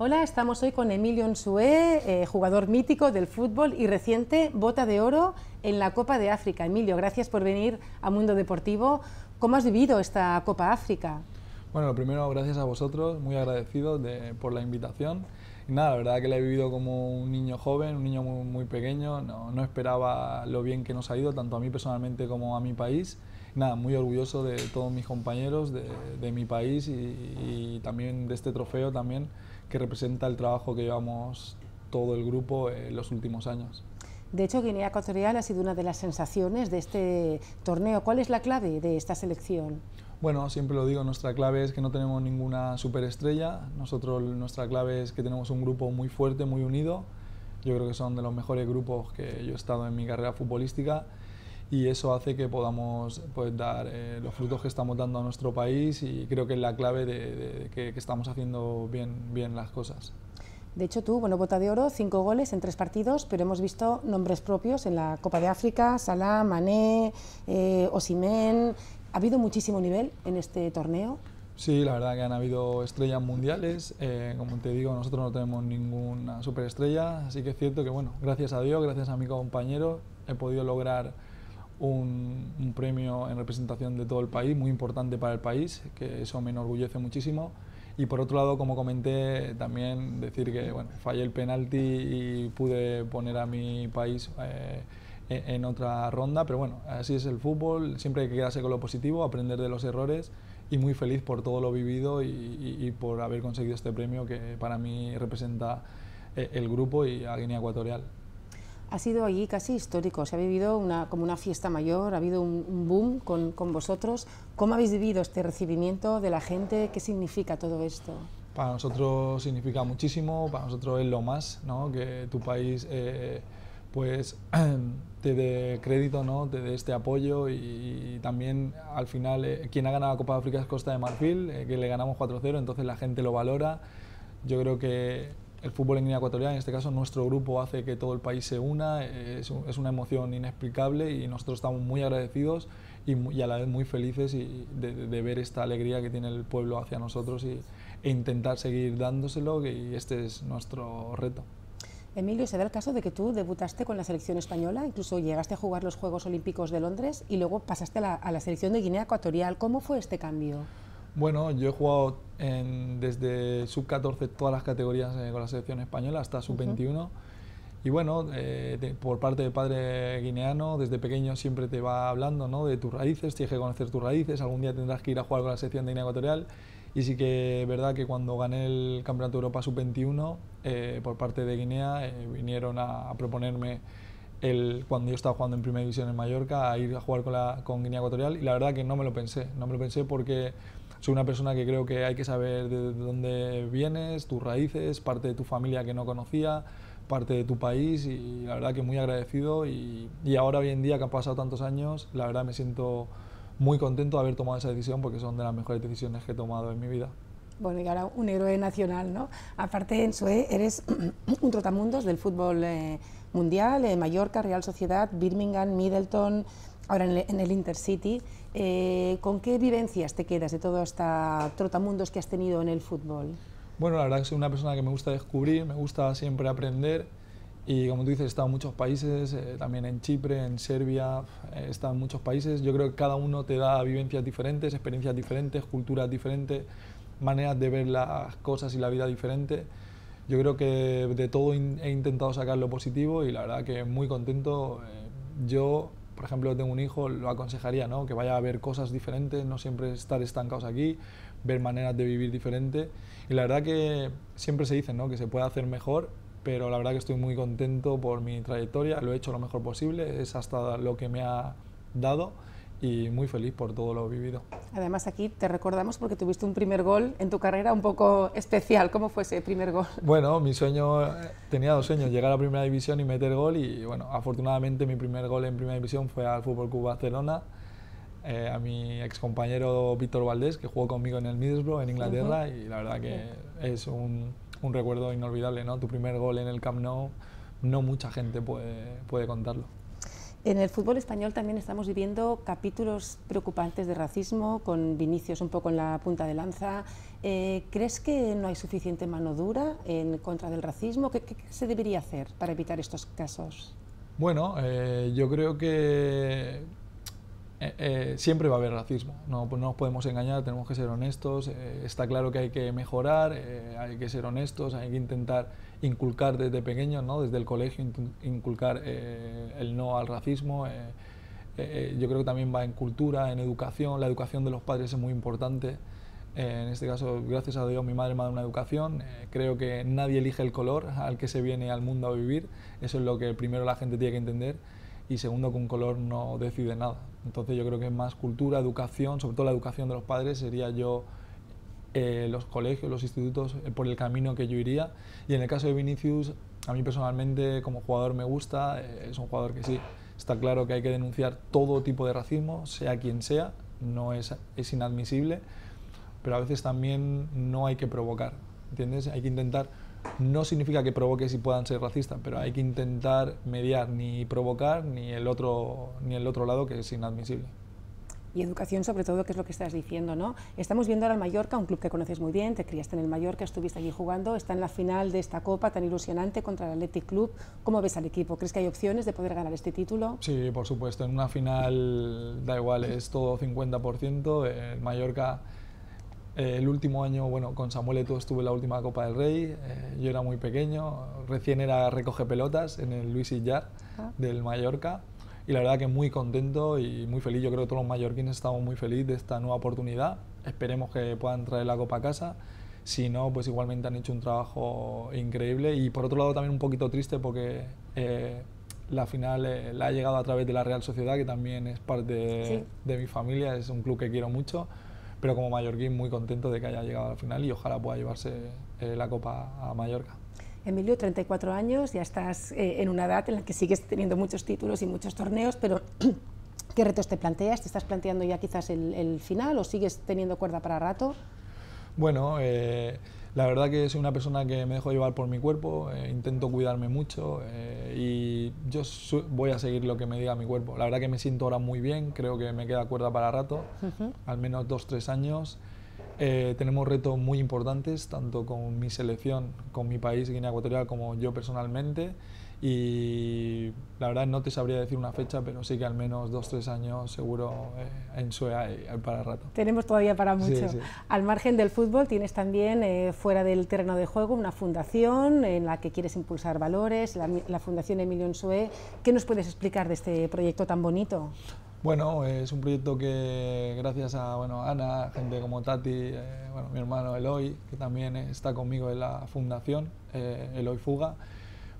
Hola, estamos hoy con Emilio Nsue, eh, jugador mítico del fútbol y reciente bota de oro en la Copa de África. Emilio, gracias por venir a Mundo Deportivo. ¿Cómo has vivido esta Copa África? Bueno, lo primero, gracias a vosotros, muy agradecido por la invitación. Y nada, la verdad que la he vivido como un niño joven, un niño muy, pequeño, no, no, esperaba lo bien que nos ha ido, tanto a mí personalmente como a mi país. nada, muy orgulloso de todos mis compañeros, de, de mi país y, y, también de este trofeo también que representa el trabajo que llevamos todo el grupo en los últimos años. De hecho, Guinea Ecuatorial ha sido una de las sensaciones de este torneo. ¿Cuál es la clave de esta selección? Bueno, siempre lo digo, nuestra clave es que no tenemos ninguna superestrella. Nosotros, nuestra clave es que tenemos un grupo muy fuerte, muy unido. Yo creo que son de los mejores grupos que yo he estado en mi carrera futbolística y eso hace que podamos pues, dar eh, los frutos que estamos dando a nuestro país y creo que es la clave de, que, estamos haciendo bien, bien las cosas. De hecho, tú, bueno, bota de oro, cinco goles en tres partidos, pero hemos visto nombres propios en la Copa de África, Salah, Mané, eh, Osimen. ¿Ha habido muchísimo nivel en este torneo? Sí, la verdad que han habido estrellas mundiales. Eh, como te digo, nosotros no tenemos ninguna superestrella, así que es cierto que, bueno, gracias a Dios, gracias a mi compañero, he podido lograr un, premio en representación de todo el país, muy importante para el país, que eso me enorgullece muchísimo. Y por otro lado, como comenté, también decir que bueno, fallé el penalti y pude poner a mi país eh, en otra ronda, pero bueno, así es el fútbol, siempre hay que quedarse con lo positivo, aprender de los errores y muy feliz por todo lo vivido y, y por haber conseguido este premio que para mí representa eh, el grupo y a Guinea Ecuatorial ha sido allí casi histórico, se ha vivido una, como una fiesta mayor, ha habido un, boom con, con, vosotros. ¿Cómo habéis vivido este recibimiento de la gente? ¿Qué significa todo esto? Para nosotros significa muchísimo, para nosotros es lo más, ¿no? que tu país eh, pues, te dé crédito, ¿no? te dé este apoyo y, también al final eh, quien ha ganado la Copa de África es Costa de Marfil, eh, que le ganamos 4-0, entonces la gente lo valora. Yo creo que el fútbol en Guinea Ecuatorial, en este caso nuestro grupo, hace que todo el país se una, es, una emoción inexplicable y nosotros estamos muy agradecidos y, a la vez muy felices de, ver esta alegría que tiene el pueblo hacia nosotros y, e intentar seguir dándoselo y este es nuestro reto. Emilio, se da el caso de que tú debutaste con la selección española, incluso llegaste a jugar los Juegos Olímpicos de Londres y luego pasaste a la selección de Guinea Ecuatorial. ¿Cómo fue este cambio? Bueno, yo he jugado desde sub-14 todas las categorías eh, con la selección española hasta sub-21. Y bueno, eh, por parte de padre guineano, desde pequeño siempre te va hablando ¿no? de tus raíces, tienes que conocer tus raíces, algún día tendrás que ir a jugar con la selección de Guinea Ecuatorial. Y sí que es verdad que cuando gané el Campeonato de Europa Sub-21, eh, por parte de Guinea, vinieron a, proponerme el, cuando yo estaba jugando en Primera División en Mallorca, a ir a jugar con, la, con Guinea Ecuatorial. Y la verdad que no me lo pensé, no me lo pensé porque soy una persona que creo que hay que saber de dónde vienes, tus raíces, parte de tu familia que no conocía, parte de tu país y la verdad que muy agradecido y, ahora hoy en día que han pasado tantos años, la verdad me siento muy contento de haber tomado esa decisión porque son de las mejores decisiones que he tomado en mi vida. Bueno, y ahora un héroe nacional, ¿no? Aparte, en SUE eres un trotamundos del fútbol eh, mundial, eh, Mallorca, Real Sociedad, Birmingham, Middleton, ahora en el, Intercity. Eh, ¿Con qué vivencias te quedas de todo esta trotamundos que has tenido en el fútbol? Bueno, la verdad que soy una persona que me gusta descubrir, me gusta siempre aprender y como tú dices, he estado en muchos países, eh, también en Chipre, en Serbia, he estado en muchos países. Yo creo que cada uno te da vivencias diferentes, experiencias diferentes, culturas diferentes, maneras de ver las cosas y la vida diferente. Yo creo que de todo he intentado sacar lo positivo y la verdad que muy contento. Eh, yo por ejemplo, tengo un hijo, lo aconsejaría, ¿no? Que vaya a ver cosas diferentes, no siempre estar estancados aquí, ver maneras de vivir diferentes. Y la verdad que siempre se dice, ¿no? Que se puede hacer mejor, pero la verdad que estoy muy contento por mi trayectoria, lo he hecho lo mejor posible, es hasta lo que me ha dado y muy feliz por todo lo vivido. Además aquí te recordamos porque tuviste un primer gol en tu carrera un poco especial. ¿Cómo fue ese primer gol? Bueno, mi sueño, tenía dos sueños, llegar a la primera división y meter gol y bueno, afortunadamente mi primer gol en primera división fue al Fútbol Club Barcelona, eh, a mi ex compañero Víctor Valdés, que jugó conmigo en el Middlesbrough en Inglaterra y la verdad que es un, un, recuerdo inolvidable, ¿no? Tu primer gol en el Camp Nou, no mucha gente puede, puede contarlo. En el fútbol español también estamos viviendo capítulos preocupantes de racismo, con Vinicius un poco en la punta de lanza. Eh, ¿Crees que no hay suficiente mano dura en contra del racismo? ¿Qué, se debería hacer para evitar estos casos? Bueno, eh, yo creo que eh, siempre va a haber racismo, no, no, nos podemos engañar, tenemos que ser honestos, está claro que hay que mejorar, hay que ser honestos, hay que intentar inculcar desde pequeños, ¿no? desde el colegio, inculcar eh, el no al racismo. Eh, eh, yo creo que también va en cultura, en educación. La educación de los padres es muy importante. en este caso, gracias a Dios, mi madre me ha dado una educación. creo que nadie elige el color al que se viene al mundo a vivir. Eso es lo que primero la gente tiene que entender. Y segundo, que un color no decide nada. Entonces yo creo que más cultura, educación, sobre todo la educación de los padres, sería yo eh, los colegios, los institutos, eh, por el camino que yo iría. Y en el caso de Vinicius, a mí personalmente como jugador me gusta, eh, es un jugador que sí, está claro que hay que denunciar todo tipo de racismo, sea quien sea, no es, es inadmisible, pero a veces también no hay que provocar, ¿entiendes? Hay que intentar, no significa que provoques y puedan ser racistas, pero hay que intentar mediar, ni provocar, ni el otro, ni el otro lado que es inadmisible y educación sobre todo, que es lo que estás diciendo, ¿no? Estamos viendo ahora el Mallorca, un club que conoces muy bien, te criaste en el Mallorca, estuviste allí jugando, está en la final de esta Copa tan ilusionante contra el Athletic Club. ¿Cómo ves al equipo? ¿Crees que hay opciones de poder ganar este título? Sí, por supuesto. En una final da igual, es todo 50%. El Mallorca... Eh, el último año, bueno, con Samuel Eto'o estuve en la última Copa del Rey. Eh, yo era muy pequeño, recién era recoge pelotas en el Luis Illar ah. del Mallorca y la verdad que muy contento y muy feliz. Yo creo que todos los mallorquines estamos muy felices de esta nueva oportunidad. Esperemos que puedan traer la copa a casa. Si no, pues igualmente han hecho un trabajo increíble y por otro lado también un poquito triste porque eh, la final eh, la ha llegado a través de la Real Sociedad, que también es parte de, mi familia, es un club que quiero mucho, pero como mallorquín muy contento de que haya llegado a la final y ojalá pueda llevarse eh, la copa a Mallorca. Emilio, 34 años, ya estás eh, en una edad en la que sigues teniendo muchos títulos y muchos torneos, pero ¿qué retos te planteas? ¿Te estás planteando ya quizás el, final o sigues teniendo cuerda para rato? Bueno, eh, la verdad que soy una persona que me dejo llevar por mi cuerpo, eh, intento cuidarme mucho y yo voy a seguir lo que me diga mi cuerpo. La verdad que me siento ahora muy bien, creo que me queda cuerda para rato, al menos dos, tres años. Eh, tenemos retos muy importantes, tanto con mi selección, con mi país, Guinea Ecuatorial, como yo personalmente. Y la verdad no te sabría decir una fecha, pero sí que al menos dos, tres años seguro eh, en SUE hay, para rato. Tenemos todavía para mucho. Al margen del fútbol, tienes también eh, fuera del terreno de juego una fundación en la que quieres impulsar valores, la, la Fundación Emilio Ensue. ¿Qué nos puedes explicar de este proyecto tan bonito? Bueno, es un proyecto que gracias a bueno, Ana, gente como Tati, eh, bueno, mi hermano Eloy, que también está conmigo en la fundación, eh, Eloy Fuga.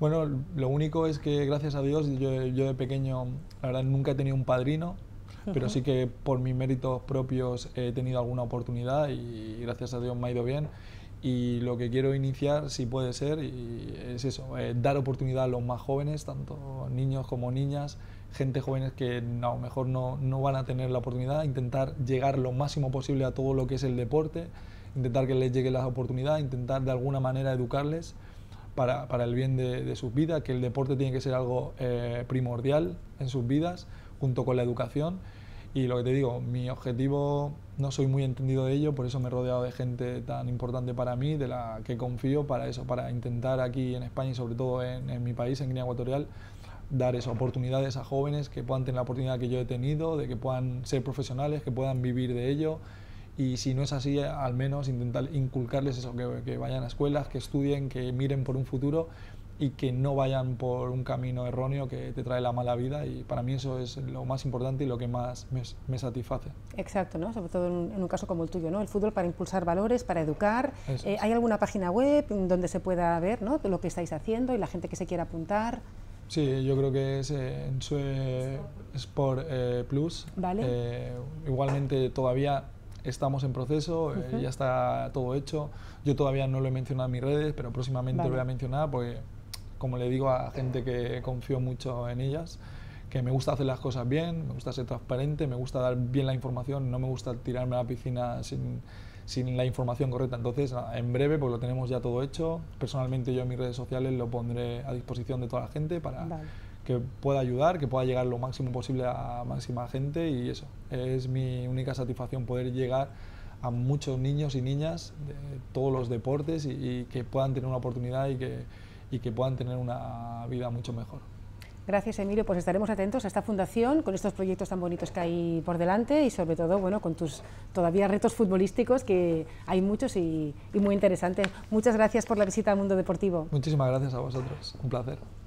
Bueno, lo único es que gracias a Dios yo, de pequeño, la verdad, nunca he tenido un padrino, pero sí que por mis méritos propios he tenido alguna oportunidad y gracias a Dios me ha ido bien. Y lo que quiero iniciar, si puede ser, y es eso, eh, dar oportunidad a los más jóvenes, tanto niños como niñas, gente jóvenes que a lo mejor no, no, van a tener la oportunidad, intentar llegar lo máximo posible a todo lo que es el deporte, intentar que les llegue la oportunidad, intentar de alguna manera educarles para, para el bien de, de, sus vidas, que el deporte tiene que ser algo eh, primordial en sus vidas, junto con la educación. Y lo que te digo, mi objetivo, no soy muy entendido de ello, por eso me he rodeado de gente tan importante para mí, de la que confío para eso, para intentar aquí en España y sobre todo en, en mi país, en Guinea Ecuatorial, dar esas oportunidades a jóvenes que puedan tener la oportunidad que yo he tenido, de que puedan ser profesionales, que puedan vivir de ello. Y si no es así, al menos intentar inculcarles eso, que, vayan a escuelas, que estudien, que miren por un futuro y que no vayan por un camino erróneo que te trae la mala vida y para mí eso es lo más importante y lo que más me, satisface. Exacto, ¿no? sobre todo en, un caso como el tuyo, ¿no? el fútbol para impulsar valores, para educar. Eh, ¿Hay alguna página web donde se pueda ver ¿no? lo que estáis haciendo y la gente que se quiera apuntar? Sí, yo creo que es en su Sport eh, Plus. Vale. Eh, igualmente todavía estamos en proceso, eh, ya está todo hecho. Yo todavía no lo he mencionado en mis redes, pero próximamente lo voy a mencionar porque, como le digo a gente que confío mucho en ellas, que me gusta hacer las cosas bien, me gusta ser transparente, me gusta dar bien la información, no me gusta tirarme a la piscina sin sin la información correcta. Entonces, en breve, pues lo tenemos ya todo hecho. Personalmente yo en mis redes sociales lo pondré a disposición de toda la gente para que pueda ayudar, que pueda llegar lo máximo posible a máxima gente y eso, es mi única satisfacción poder llegar a muchos niños y niñas de todos los deportes y, que puedan tener una oportunidad y que, y que puedan tener una vida mucho mejor. Gracias, Emilio. Pues estaremos atentos a esta fundación, con estos proyectos tan bonitos que hay por delante y sobre todo, bueno, con tus todavía retos futbolísticos, que hay muchos y, y muy interesantes. Muchas gracias por la visita al Mundo Deportivo. Muchísimas gracias a vosotros. Un placer.